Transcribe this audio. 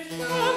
if